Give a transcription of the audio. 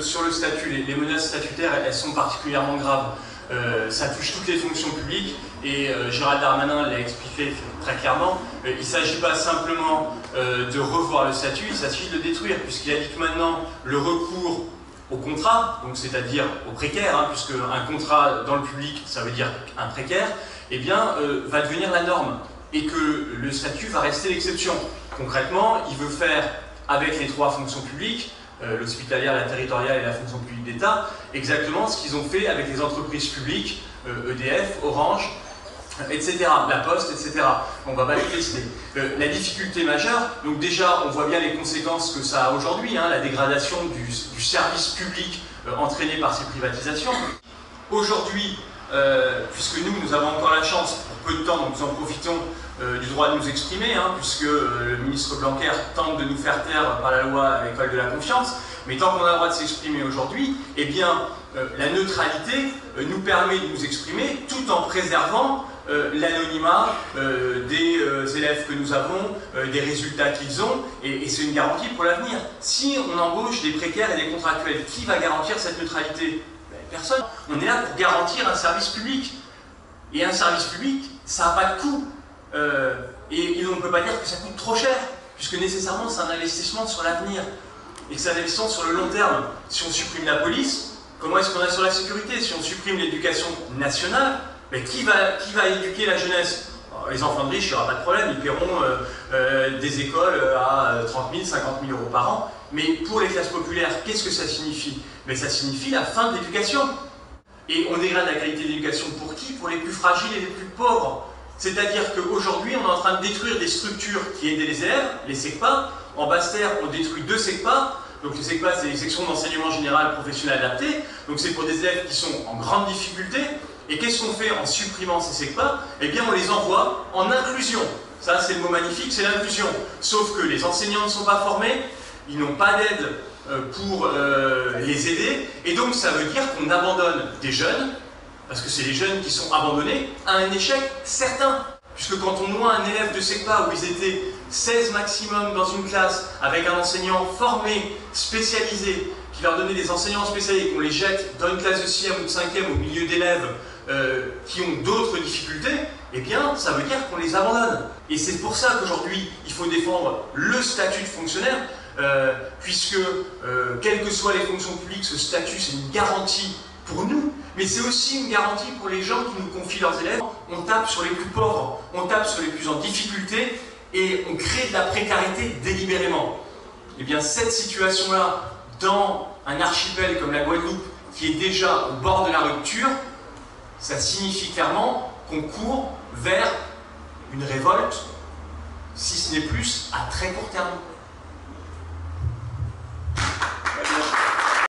sur le statut, les, menaces statutaires, elles, sont particulièrement graves. Euh, ça touche toutes les fonctions publiques et euh, Gérald Darmanin l'a expliqué très clairement. il ne s'agit pas simplement de revoir le statut, il s'agit de le détruire, puisqu'il a dit que maintenant le recours au contrat, c'est-à-dire au précaire, hein, puisque un contrat dans le public, ça veut dire un précaire, eh va devenir la norme et que le statut va rester l'exception. Concrètement, il veut faire avec les trois fonctions publiques, euh, l'hospitalière, la territoriale et la fonction publique d'État, exactement ce qu'ils ont fait avec les entreprises publiques, EDF, euh, e Orange, etc., la Poste, etc. On ne va pas les tester. Euh, la difficulté majeure, donc déjà, on voit bien les conséquences que ça a aujourd'hui, hein, la dégradation du, service public entraîné par ces privatisations. Aujourd'hui, puisque nous, nous avons encore la chance, pour peu de temps, nous en profitons, euh, du droit de nous exprimer, hein, puisque euh, le ministre Blanquer tente de nous faire taire par la loi à l'école de la confiance. Mais tant qu'on a le droit de s'exprimer aujourd'hui, eh bien, euh, la neutralité nous permet de nous exprimer tout en préservant l'anonymat des élèves que nous avons, des résultats qu'ils ont, et, c'est une garantie pour l'avenir. Si on embauche des précaires et des contractuels, qui va garantir cette neutralité? Ben, Personne. On est là pour garantir un service public. Et un service public, ça n'a pas de coût. Euh, et, on ne peut pas dire que ça coûte trop cher, puisque nécessairement c'est un investissement sur l'avenir, et que c'est un investissement sur le long terme. Si on supprime la police, comment est-ce qu'on a sur la sécurité? Si on supprime l'éducation nationale, mais va, qui va éduquer la jeunesse? Les enfants de riches, il n'y aura pas de problème, ils paieront euh, euh, des écoles à 30 000, 50 000 euros par an. Mais pour les classes populaires, qu'est-ce que ça signifie? Mais ça signifie la fin de l'éducation. Et on dégrade la qualité de l'éducation pour qui? Pour les plus fragiles et les plus pauvres. C'est-à-dire qu'aujourd'hui, on est en train de détruire des structures qui aidaient les élèves, les SECPA. En Basse-Terre, on détruit deux SECPA. Donc les SECPA, c'est les sections d'enseignement général professionnel adapté. Donc c'est pour des élèves qui sont en grande difficulté. Et qu'est-ce qu'on fait en supprimant ces SECPA Eh bien, on les envoie en inclusion. Ça, c'est le mot magnifique, c'est l'inclusion. Sauf que les enseignants ne sont pas formés, ils n'ont pas d'aide euh, pour euh, les aider. Et donc, ça veut dire qu'on abandonne des jeunes parce que c'est les jeunes qui sont abandonnés, à un échec certain. Puisque quand on voit un élève de SECPA où ils étaient 16 maximum dans une classe, avec un enseignant formé, spécialisé, qui leur donnait des enseignants spécialisés, qu'on les jette dans une classe de 6e ou de 5e au milieu d'élèves euh, qui ont d'autres difficultés, eh bien, ça veut dire qu'on les abandonne. Et c'est pour ça qu'aujourd'hui, il faut défendre le statut de fonctionnaire, euh, puisque, euh, quelles que soient les fonctions publiques, ce statut, c'est une garantie pour nous, mais c'est aussi une garantie pour les gens qui nous confient leurs élèves. On tape sur les plus pauvres, on tape sur les plus en difficulté et on crée de la précarité délibérément. Eh bien cette situation-là, dans un archipel comme la Guadeloupe, qui est déjà au bord de la rupture, ça signifie clairement qu'on court vers une révolte, si ce n'est plus à très court terme.